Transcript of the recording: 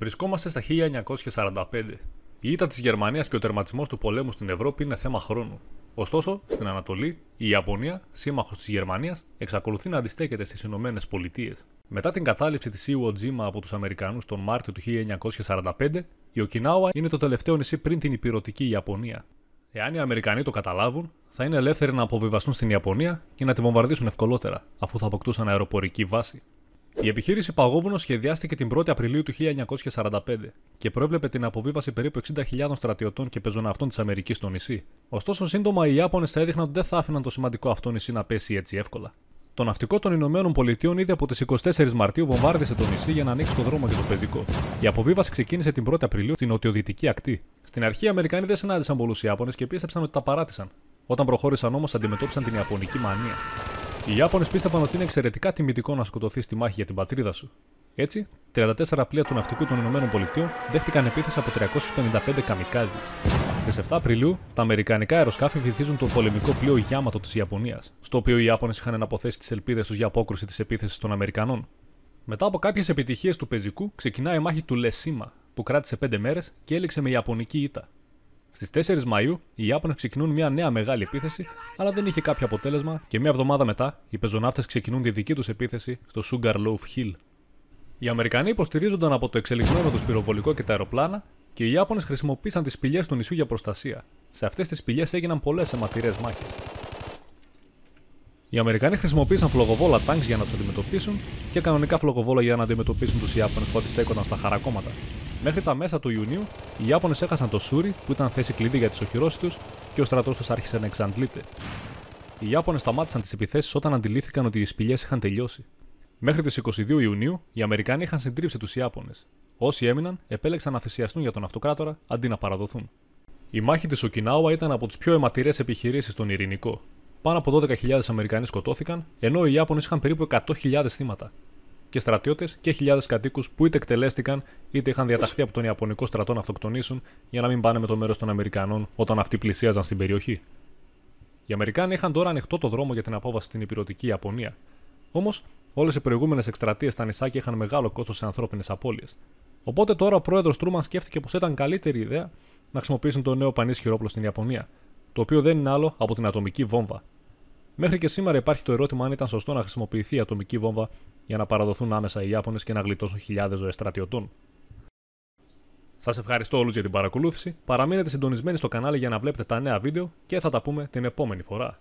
Βρισκόμαστε στα 1945. Η ήττα της Γερμανίας και ο τερματισμός του πολέμου στην Ευρώπη είναι θέμα χρόνου. Ωστόσο, στην Ανατολή, η Ιαπωνία, σύμμαχος της Γερμανίας, εξακολουθεί να αντιστέκεται στις Ηνωμένες Πολιτείες. Μετά την κατάληψη της Ιουο Τζίμα από τους Αμερικανούς τον Μάρτιο του 1945, η Οκινάουα είναι το τελευταίο νησί πριν την υπηρετική Ιαπωνία. Εάν οι Αμερικανοί το καταλάβουν, θα είναι ελεύθεροι να αποβιβαστούν στην Ιαπωνία και να τη βομβαρδίσουν ευκολότερα, αφού θα αποκτούσαν αεροπορική βάση. Η επιχείρηση Παγόβουνο σχεδιάστηκε την 1η Απριλίου του 1945 και προέβλεπε την αποβίβαση περίπου 60.000 στρατιωτών και πεζοναυτών της Αμερικής στο νησί. Ωστόσο, σύντομα οι Ιάπωνες θα έδειχναν ότι δεν θα άφηναν το σημαντικό αυτό νησί να πέσει έτσι εύκολα. Το ναυτικό των Ηνωμένων Πολιτείων ήδη από τις 24 Μαρτίου βομβάρδισε το νησί για να ανοίξει το δρόμο για το πεζικό. Η αποβίβαση ξεκίνησε την 1η Απριλίου στην νοτιοδυτική ακτή. Στην αρχή οι Αμερικανοί δεν συνάντησαν πολλούς Ιάπωνες και πίστεψαν ότι τα παράτησαν. Όταν προχώρησαν όμως, αντιμετώπισαν την Ιαπωνική μανία. Οι Ιάπωνες πίστευαν ότι είναι εξαιρετικά τιμητικό να σκοτωθείς στη μάχη για την πατρίδα σου. Έτσι, 34 πλοία του ναυτικού των ΗΠΑ δέχτηκαν επίθεση από 355 καμικάζι. Στις 7 Απριλίου, τα Αμερικανικά αεροσκάφη βυθίζουν το πολεμικό πλοίο Γιάματο της Ιαπωνίας, στο οποίο οι Ιάπωνες είχαν αναποθέσει τις ελπίδες τους για απόκρουση της επίθεσης των Αμερικανών. Μετά από κάποιες επιτυχίες του πεζικού, ξεκινάει η μάχη του Λεσίμα, που κράτησε 5 μέρες και έληξε με Ιαπωνική ήττα. Στις 4 Μαου, οι Ιάπωνες ξεκινούν μια νέα μεγάλη επίθεση, αλλά δεν είχε κάποιο αποτέλεσμα και μια εβδομάδα μετά, οι πεζοναύτες ξεκινούν τη δική τους επίθεση στο Sugarloaf Hill. Οι Αμερικανοί υποστηρίζονταν από το εξελιγμένο τους πυροβολικό και τα αεροπλάνα και οι Ιάπωνες χρησιμοποίησαν τις σπηλιέ του νησιού για προστασία. Σε αυτές τις σπηλιέ έγιναν πολλές αιματηρές μάχες. Οι Αμερικανοί χρησιμοποίησαν φλογοβόλα τάγκς για να τους αντιμετωπίσουν και κανονικά φλογοβόλα για να αντιμετωπίσουν τους Ιάπωνες που αντιστέκονταν στα χαρακόμματα. Μέχρι τα μέσα του Ιουνίου, οι Ιάπωνες έχασαν το Σούρι που ήταν θέση κλειδί για τις οχυρώσεις τους και ο στρατός τους άρχισε να εξαντλείται. Οι Ιάπωνες σταμάτησαν τις επιθέσεις όταν αντιλήφθηκαν ότι οι σπηλιές είχαν τελειώσει. Μέχρι τις 22 Ιουνίου, οι Αμερικανοί είχαν συντρίψει τους Ιάπωνες. Όσοι έμειναν, επέλεξαν να θυσιαστούν για τον αυτοκράτορα αντί να παραδοθούν. Η μάχη της Οκινάουα ήταν από τις πιο αιματηρές επιχειρήσεις στον Ειρηνικό. Πάνω από 12.000 Αμερικανοί σκοτώθηκαν, ενώ οι Ιάπωνες είχαν περίπου 100.000 θύματα. Και στρατιώτες και χιλιάδες κατοίκους που είτε εκτελέστηκαν είτε είχαν διαταχθεί από τον Ιαπωνικό στρατό να αυτοκτονήσουν για να μην πάνε με το μέρος των Αμερικανών όταν αυτοί πλησίαζαν στην περιοχή. Οι Αμερικάνοι είχαν τώρα ανοιχτό το δρόμο για την απόβαση στην υπηρετική Ιαπωνία. Όμως, όλες οι προηγούμενες εκστρατείες στα νησάκια είχαν μεγάλο κόστος σε ανθρώπινες απώλειες. Οπότε τώρα ο πρόεδρος Τρούμαν σκέφτηκε πως ήταν καλύτερη ιδέα να χρησιμοποιήσουν το νέο πανίσχυρο όπλο στην Ιαπωνία, το οποίο δεν είναι άλλο από την ατομική βόμβα. Μέχρι και σήμερα υπάρχει το ερώτημα αν ήταν σωστό να χρησιμοποιηθεί η ατομική βόμβα για να παραδοθούν άμεσα οι Ιάπωνες και να γλιτώσουν χιλιάδες ζωές στρατιωτών. Σας ευχαριστώ όλους για την παρακολούθηση. Παραμείνετε συντονισμένοι στο κανάλι για να βλέπετε τα νέα βίντεο και θα τα πούμε την επόμενη φορά.